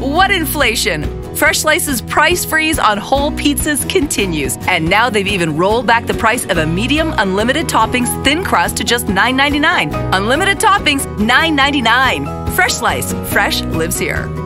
What inflation? Freshslice's price freeze on whole pizzas continues, and now they've even rolled back the price of a medium unlimited toppings thin crust to just $9.99. Unlimited toppings, $9.99. Fresh Slice, fresh lives here.